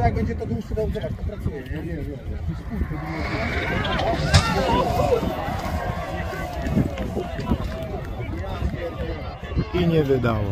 to jak będzie to dłuższy, to zobacz, to pracuje, nie? Nie, nie, nie. I nie wydało.